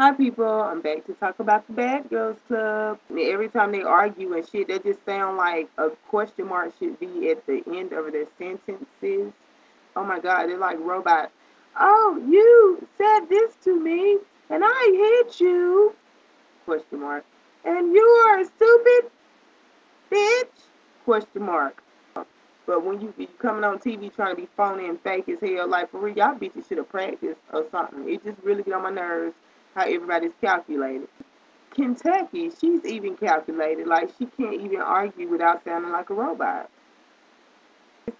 Hi people, I'm back to talk about the Bad Girls Club. Every time they argue and shit, they just sound like a question mark should be at the end of their sentences. Oh my god, they're like robots. Oh, you said this to me, and I hit you. Question mark. And you are a stupid bitch. Question mark. But when you you coming on TV trying to be phony and fake as hell, like for real, y'all bitches should have practiced or something. It just really get on my nerves how everybody's calculated. Kentucky, she's even calculated. Like she can't even argue without sounding like a robot.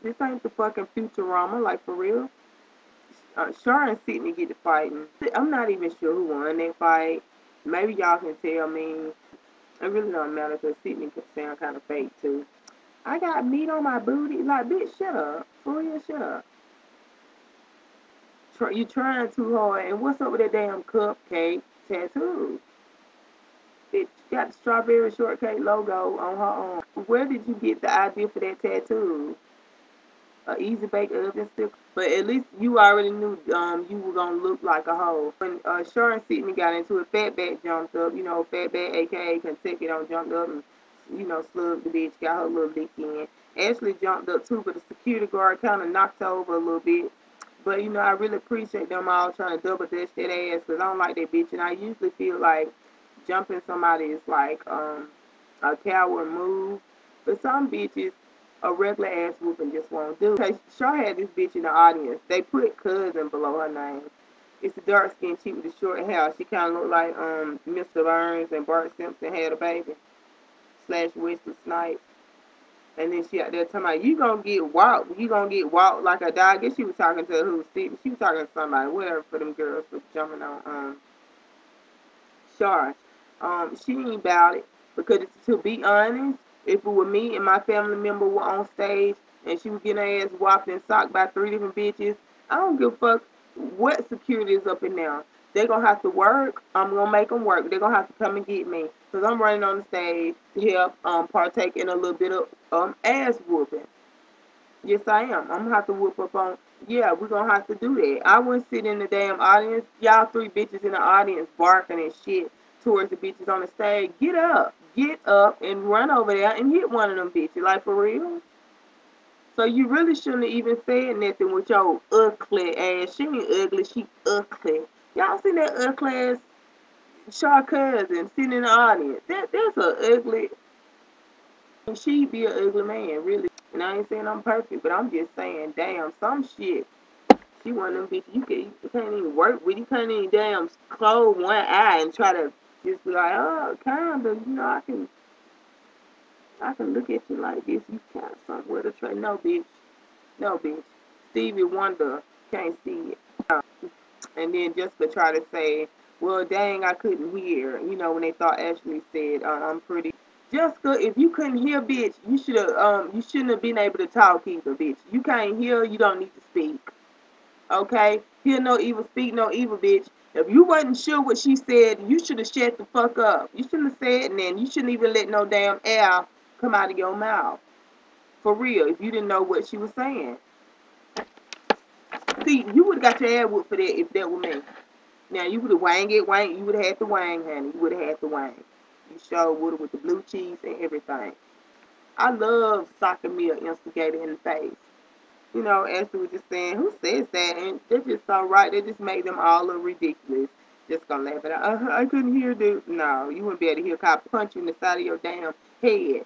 This ain't the fucking Futurama, like for real. Uh, Char and Sydney get to fighting. I'm not even sure who won that fight. Maybe y'all can tell me. It really don't matter because Sydney can sound kind of fake too. I got meat on my booty. Like, bitch, shut up. For real, shut up. You trying too hard. And what's up with that damn cupcake tattoo? Bitch got the strawberry shortcake logo on her arm. Where did you get the idea for that tattoo? A easy bake oven stick. But at least you already knew um you were gonna look like a hoe. When uh Char and Sydney got into it, Fatback jumped up, you know, Fatback aka Kentucky don't jumped up and you know, slugged the bitch, got her little dick in. Ashley jumped up too, but the security guard kind of knocked her over a little bit. But, you know, I really appreciate them all trying to double dutch that ass because I don't like that bitch. And I usually feel like jumping somebody is like um, a coward move. But some bitches, a regular ass whooping just won't do. Cause Char had this bitch in the audience. They put cousin below her name. It's the dark skinned chick with the short hair. She kind of looked like um, Mr. Burns and Bart Simpson had a baby slash Wesley Snipes. And then she out there talking about you gonna get walked, you gonna get walked like a dog. I guess she was talking to who Steve she was talking to somebody, whatever for them girls for jumping on um Char. Um, she ain't about it because to be honest, if it were me and my family member were on stage and she was getting her ass whopped and socked by three different bitches, I don't give a fuck what security is up in there. They're to have to work. I'm to make them work. They're to have to come and get me because I'm running on the stage to help um, partake in a little bit of um, ass whooping. Yes, I am. I'm to have to whoop up on. Yeah, we're to have to do that. I wouldn't sit in the damn audience. Y'all three bitches in the audience barking and shit towards the bitches on the stage. Get up. Get up and run over there and hit one of them bitches. Like, for real? So you really shouldn't have even said nothing with your ugly ass. She ain't ugly. She ugly. Y'all seen that ugly ass Char cousin sitting in the audience? That that's a ugly. And she be an ugly man, really. And I ain't saying I'm perfect, but I'm just saying, damn, some shit. She one of them bitches you, can, you can't even work with. You can't even damn close one eye and try to just be like, oh, kind of, you know, I can, I can look at you like this. You kind of to try. No, bitch. No, bitch. Stevie Wonder can't see it. And then Jessica try to say, well, dang, I couldn't hear. You know, when they thought Ashley said, uh, I'm pretty. Jessica, if you couldn't hear, bitch, you should have, um, you shouldn't have been able to talk either, bitch. You can't hear, you don't need to speak. Okay? Hear no evil, speak no evil, bitch. If you wasn't sure what she said, you should have shut the fuck up. You shouldn't have said, and then you shouldn't even let no damn air come out of your mouth. For real, if you didn't know what she was saying. See, you would have got your ass whooped for that if that were me. Now, you would have wang it, wang, you would have had the wang, honey. You would have had the wang. You sure would have with the blue cheese and everything. I love soccer meal instigator in the face. You know, as Ashley was just saying, who says that? And they're just so right. They just made them all look ridiculous. Just gonna laugh at. Uh, I couldn't hear, dude. No, you wouldn't be able to hear a cop punch you in the side of your damn head.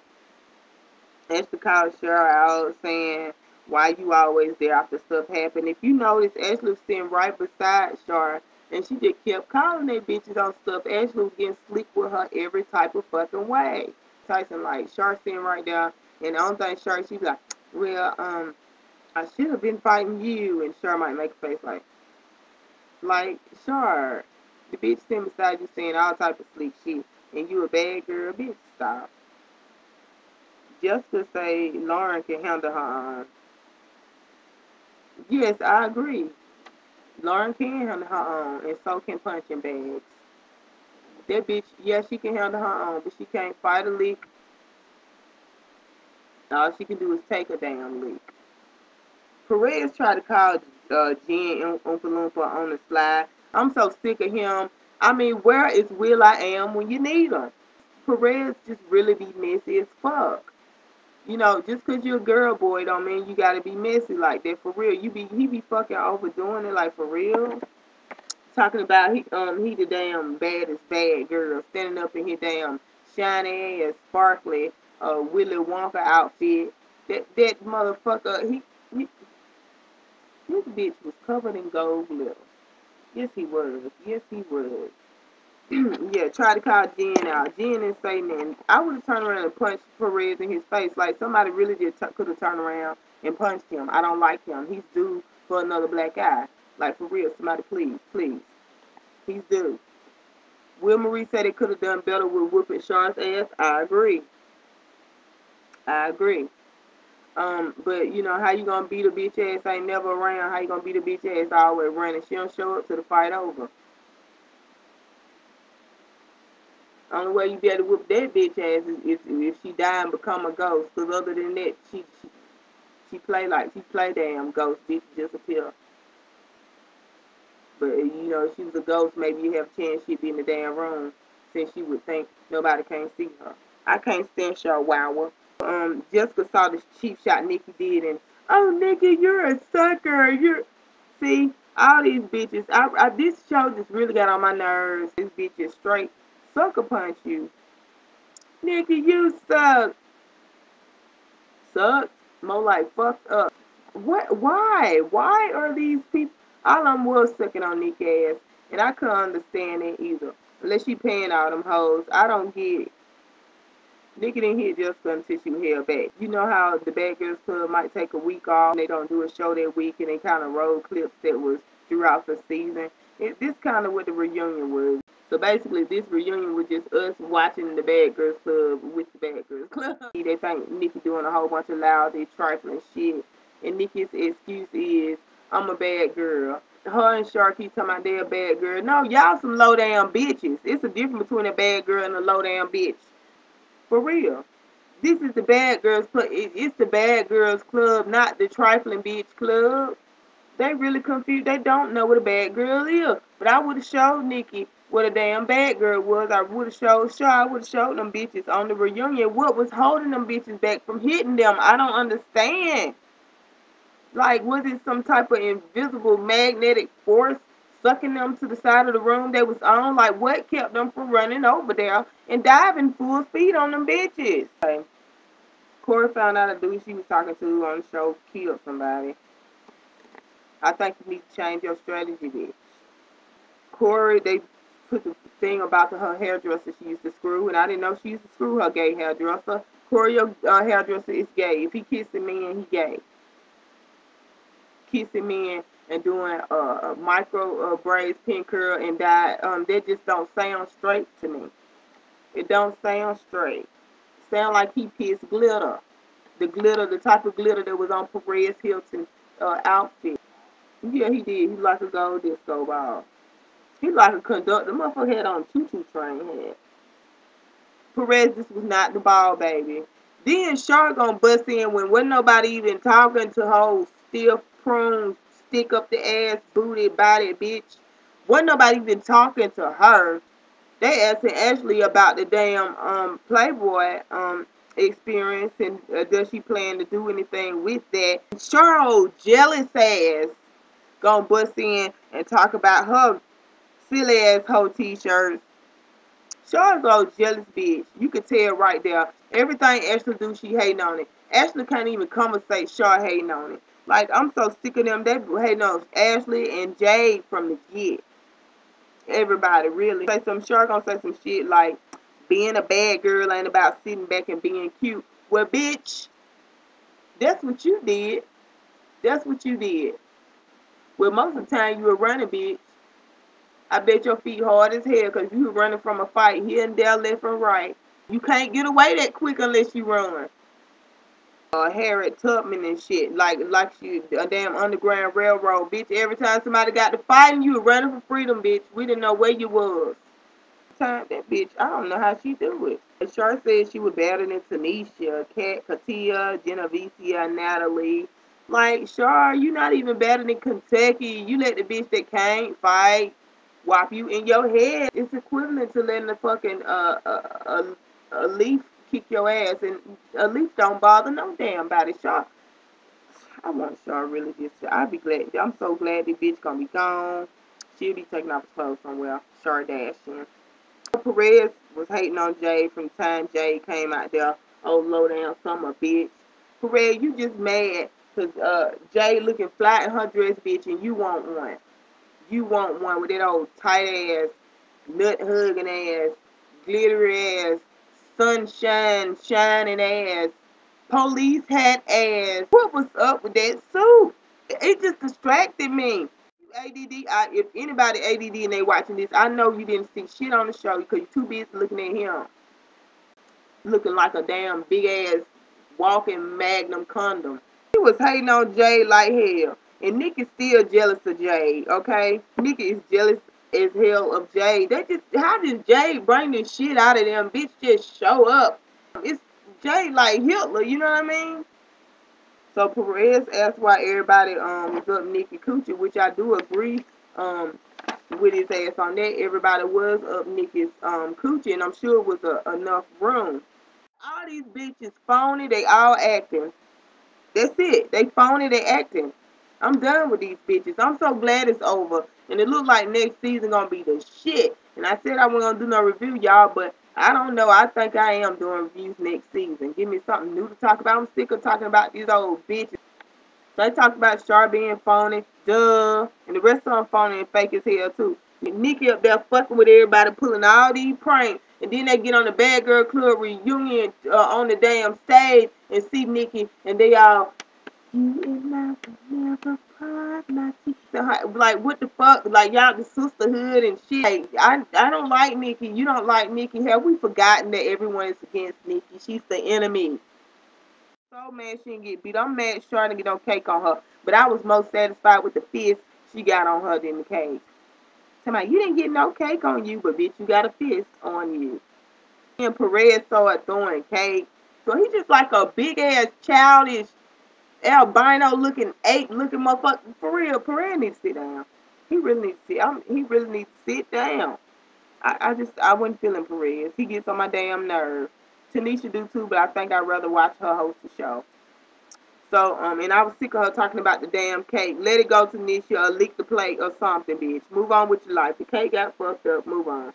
Ashley called Cheryl out saying, why you always there after stuff happened. If you notice, Ashley was sitting right beside Char, and she just kept calling that bitches on stuff. Ashley was getting slick with her every type of fucking way. Tyson like Char sitting right there, and the only thing Char she like, well, um, I should have been fighting you, and Char might make a face like, like Char, the bitch sitting beside you saying all type of slick shit, and you a bad girl, bitch, stop. Just to say Lauren can handle her own. Yes, I agree. Lauren can handle her own, and so can punching bags. That bitch, yeah, she can handle her own, but she can't fight a leak. All she can do is take a damn leak. Perez tried to call uh, Jen Oompa Loompa on the slide. I'm so sick of him. I mean, where is Will I Am when you need him? Perez just really be messy as fuck. You know, just cause you're a girl boy don't mean you gotta be messy like that for real. You be he be fucking overdoing it like for real. Talking about he um he the damn baddest bad girl standing up in his damn shiny ass sparkly uh Willy Wonka outfit. That that motherfucker he, he this bitch was covered in gold glitter. Yes he was. Yes he was. yeah, try to call Jen out. Jen didn't say nothing. I would have turned around and punched Perez in his face. Like somebody really just t- could have turned around and punched him. I don't like him. He's due for another black eye. Like for real, somebody please, please. He's due. Wilmarie said it could have done better with whooping Char's ass. I agree. I agree. Um, but you know how you gonna beat a bitch ass ain't never around. How you gonna beat a bitch ass always running? She don't show up to the fight over. Only way you be able to whoop that bitch ass is if, if she die and become a ghost. Cause other than that, she she, she play like she play damn ghost. Bitch disappear. But you know, if she was a ghost, maybe you have a chance she'd be in the damn room, since she would think nobody can see her. I can't stand Char Wower. Um, Jessica saw this cheap shot Nikki did, and oh, Nikki, you're a sucker. You're see all these bitches. I, I this show just really got on my nerves. This bitch is straight sucker punch you. Nikki, you suck. Suck? More like fucked up. What? Why? Why are these people? All them was sucking on Nikki ass, and I couldn't understand it either. Unless she paying all them hoes. I don't get it. Nikki didn't hit Jessica until she held back. You know how the Bad Girls Club might take a week off. They don't do a show that week, and they kind of roll clips that was throughout the season. It, this kind of what the reunion was. So basically, this reunion was just us watching the Bad Girls Club with the Bad Girls Club. they think Nikki doing a whole bunch of loud, trifling shit. And Nikki's excuse is, I'm a bad girl. Her and Sharky talking about they a bad girl. No, y'all some low down bitches. It's a difference between a bad girl and a low down bitch. For real. This is the bad girls club. It's the bad girls club, not the trifling bitch club. They really confused. They don't know what a bad girl is. But I would have showed Nikki what a damn bad girl was. I would have showed Shaw, I would have showed them bitches on the reunion what was holding them bitches back from hitting them. I don't understand. Like, was it some type of invisible magnetic force sucking them to the side of the room they was on? Like, what kept them from running over there and diving full speed on them bitches? Corey found out a dude she was talking to on the show killed somebody. I think you need to change your strategy, bitch. Corey, they put the thing about the, her hairdresser she used to screw, and I didn't know she used to screw her gay hairdresser. Your uh, hairdresser is gay. If he kissing me and he gay. Kissing me and doing uh, micro uh, braids, pin curl, and dye, um, they just don't sound straight to me. It don't sound straight. Sound like he pissed glitter. The glitter, the type of glitter that was on Perez Hilton uh, outfit. Yeah, he did. He like a gold disco ball. He like a conductor. Motherfucker had on choo-choo train head. Perez, this was not the ball, baby. Then Shark gonna bust in when wasn't nobody even talking to her stiff prune, stick up the ass, booty, body bitch. Wasn't nobody even talking to her. They asking Ashley about the damn um Playboy um experience and uh, does she plan to do anything with that? Cheryl jealous ass gonna bust in and talk about her silly ass hoe t-shirts. Char's a jealous bitch. You could tell right there. Everything Ashley do, she hating on it. Ashley can't even come and say Char hating on it. Like, I'm so sick of them. They hating on Ashley and Jade from the get. Everybody, really. Say some Char gonna say some shit like, being a bad girl ain't about sitting back and being cute. Well, bitch, that's what you did. That's what you did. Well, most of the time you were running, bitch. I bet your feet hard as hell because you running from a fight here and there, left and right. You can't get away that quick unless you run. Uh, Harriet Tubman and shit, like like you a damn underground railroad, bitch. Every time somebody got to fighting, you were running for freedom, bitch. We didn't know where you was. Time that bitch, I don't know how she do it. Char said she was better than Tanisha, Kat, Katia, Genevicia, Natalie. Like, Char, you not even better than Kentucky. You let the bitch that can't fight whop you in your head. It's equivalent to letting a fucking uh, a, a, a leaf kick your ass, and a leaf don't bother no damn body. Shaw, I want Shaw really just. I'd be glad. I'm so glad the bitch gonna be gone. She'll be taking off his clothes somewhere. Kardashian. Perez was hating on Jay from the time Jay came out there. Oh, low down summer bitch. Perez, you just mad because uh, Jay looking fly in her dress, bitch, and you want one. You want one with that old tight ass, nut hugging ass, glittery ass, sunshine shining ass, police hat ass. What was up with that suit? It just distracted me. ADD, I, if anybody ADD and they watching this, I know you didn't see shit on the show because you're too busy looking at him. Looking like a damn big ass walking magnum condom. He was hating on Jay like hell. And Nicki's still jealous of Jade, okay? Nicki is jealous as hell of Jade. They just how did Jade bring this shit out of them? Bitch just show up. It's Jade like Hitler, you know what I mean? So Perez asked why everybody um was up Nicki Coochie, which I do agree um with his ass on that. Everybody was up Nicki's um coochie, and I'm sure it was a, enough room. All these bitches phony, they all acting. That's it. They phony, they acting. I'm done with these bitches. I'm so glad it's over. And it look like next season gonna be the shit. And I said I wasn't gonna do no review, y'all, but I don't know. I think I am doing reviews next season. Give me something new to talk about. I'm sick of talking about these old bitches. They talk about Char being phony, duh, and the rest of them phony and fake as hell too. Nicki up there fucking with everybody, pulling all these pranks, and then they get on the Bad Girl Club reunion uh, on the damn stage and see Nicki, and they all, you and my never part my like what the fuck? Like y'all the sisterhood and shit. Like, I I don't like Nikki. You don't like Nikki. Have we forgotten that everyone is against Nikki? She's the enemy. So mad she didn't get beat. I'm mad trying to get no cake on her. But I was most satisfied with the fist she got on her than the cake. Somebody, you didn't get no cake on you, but bitch, you got a fist on you. And Perez started throwing cake. So he just like a big ass childish albino looking ape looking motherfucker. For real, Perez needs to sit down. He really needs to sit. I'm, he really needs to sit down. I, I just I wasn't feeling Perez. He gets on my damn nerve. Tanisha do too, but I think I'd rather watch her host the show. So, um, and I was sick of her talking about the damn cake. Let it go, Tanisha, or lick the plate or something, bitch. Move on with your life. The cake got fucked up. Move on.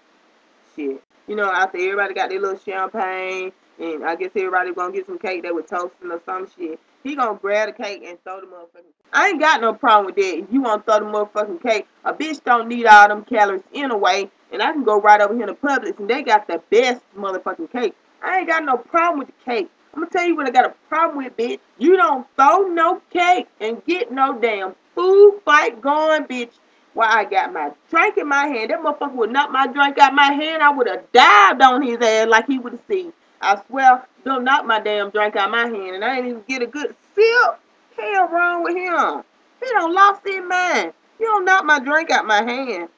Shit. You know, after everybody got their little champagne, and I guess everybody gonna get some cake that was toasting or some shit. He gonna grab the cake and throw the motherfucking. I ain't got no problem with that. You wanna throw the motherfucking cake, a bitch don't need all them calories anyway. And I can go right over here to Publix and they got the best motherfucking cake. I ain't got no problem with the cake. I'm gonna tell you what I got a problem with, bitch. You don't throw no cake and get no damn food fight going, bitch. While I got my drink in my hand, that motherfucker would knock my drink out my hand. I would have dived on his ass like he would have seen. I swear, don't knock my damn drink out my hand, and I ain't even get a good sip. Hell wrong with him? He don't lost his mind. You don't knock my drink out my hand.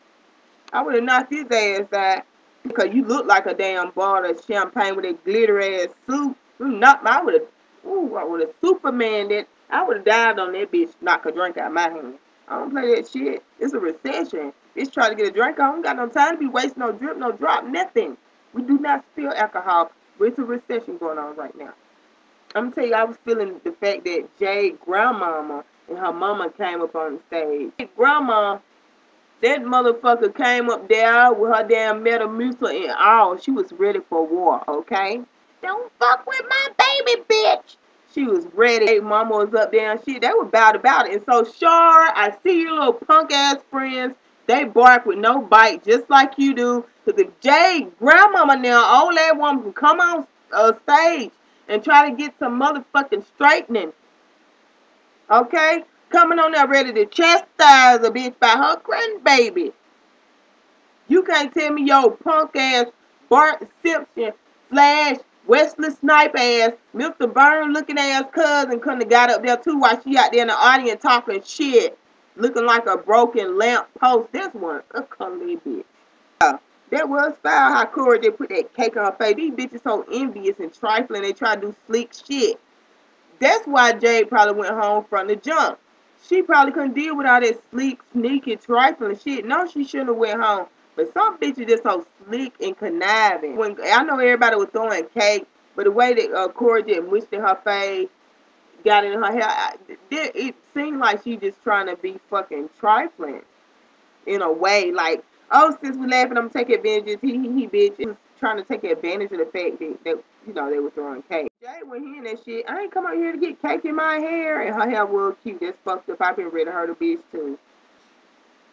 I would have knocked his ass out because you look like a damn bottle of champagne with a glitter ass suit. You knocked I would have, ooh, I would have Superman that. I would have died on that bitch, knock a drink out my hand. I don't play that shit. It's a recession. Bitch trying to get a drink. I don't got no time to be wasting no drip, no drop, nothing. We do not spill alcohol it's a recession going on right now. I'm gonna tell you, I was feeling the fact that Jay grandmama and her mama came up on the stage. Grandma, that motherfucker came up there with her damn Metamucil and all. She was ready for war, okay? Don't fuck with my baby, bitch. She was ready. Hey, mama was up there and shit. They were bad about it. And so, Shar, I see your little punk ass friends. They bark with no bite, just like you do. Because if Jay, grandmama now, old that woman can come on uh, stage and try to get some motherfucking straightening, okay? Coming on there ready to chastise a bitch by her grandbaby. You can't tell me your punk ass Bart Simpson slash Wesley Snipe ass, Mr. Burn looking ass cousin couldn't have got up there too while she out there in the audience talking shit, looking like a broken lamp post. This one, a cuddly bitch. Yeah. That was foul how Corey did put that cake on her face. These bitches so envious and trifling. They try to do sleek shit. That's why Jade probably went home from the jump. she probably couldn't deal with all that sleek, sneaky, trifling shit. No, she shouldn't have went home. But some bitches just so slick and conniving. When I know everybody was throwing cake, but the way that uh, Corey just mushed in her face, got in her hair, I, it, seemed like she just trying to be fucking trifling in a way. Like, oh, since we laughing, I'm taking advantage. He, he, he, bitch. It was trying to take advantage of the fact that, that you know, they were throwing cake. Jay went hearing that shit. I ain't come out here to get cake in my hair. And her hair was cute. That's fucked up. I've been ready to hurt a bitch too.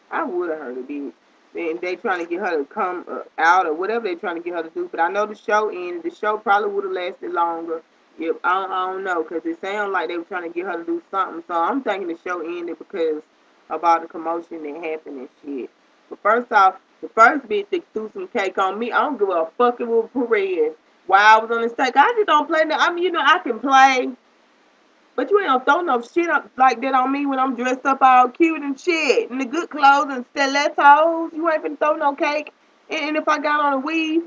I would have hurt a bitch and they trying to get her to come uh, out or whatever they're trying to get her to do. But I know the show ended. The show probably would have lasted longer. Yep, I I don't know because it sounded like they were trying to get her to do something. So I'm thinking the show ended because about the commotion that happened and shit. But first off, the first bitch that threw some cake on me, I don't give a fuck it was Perez. While I was on the stage, I just don't play. That. I mean, you know, I can play. But you ain't gonna throw no shit up like that on me when I'm dressed up all cute and shit. In the good clothes and stilettos. You ain't finna throw no cake. And if I got on a weave,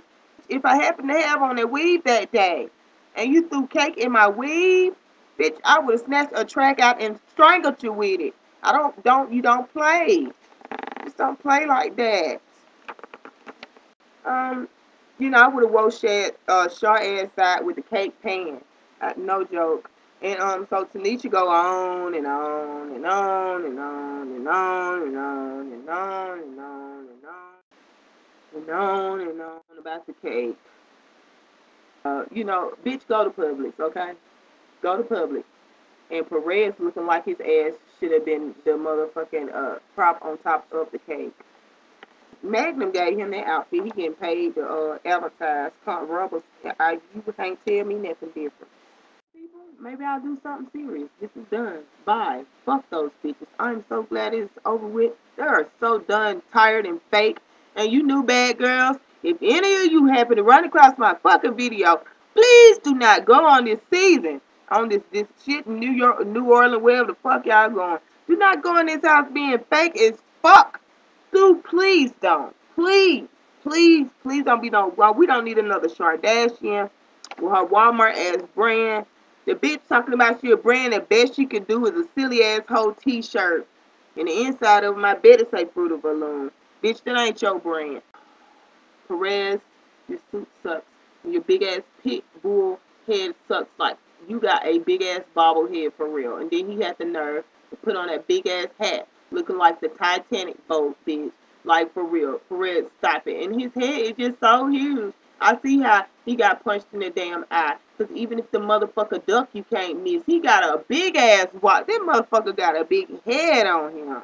if I happen to have on a weave that day, and you threw cake in my weave, bitch, I would have snatched a track out and strangled you with it. I don't, don't, you don't play. Just don't play like that. Um, you know, I would have wore short, uh, short ass side with the cake pan. Uh, no joke. And um, so Tanisha go on and on and on and on and on and on and on and on and on and on and on about the cake. Uh, you know, bitch, go to Publix, okay? Go to Publix. And Perez looking like his ass should have been the motherfucking uh prop on top of the cake. Magnum gave him that outfit. He getting paid to uh advertise. Can't rubber. I, you can't tell me nothing different maybe I'll do something serious. This is done. Bye. Fuck those bitches. I'm so glad it's over with. They are so done, tired, and fake. And you new bad girls, if any of you happen to run across my fucking video, please do not go on this season on this this shit New York, New Orleans, wherever the fuck y'all going. Do not go in this house being fake as fuck. Dude, please don't. Please, please, please don't be no. Well, we don't need another Kardashian with her Walmart ass brand. The bitch talking about she a brand, the best she could do is a silly ass whole t-shirt. And the inside of my bed it say Fruit of Balloon. Bitch, that ain't your brand. Perez, your suit sucks. Your big ass pit bull head sucks like you got a big ass bobblehead for real. And then he had the nerve to put on that big ass hat looking like the Titanic boat, bitch. Like for real. Perez, stop it. And his head is just so huge. I see how he got punched in the damn eye. Because even if the motherfucker duck, you can't miss. He got a big ass watch. That motherfucker got a big head on him.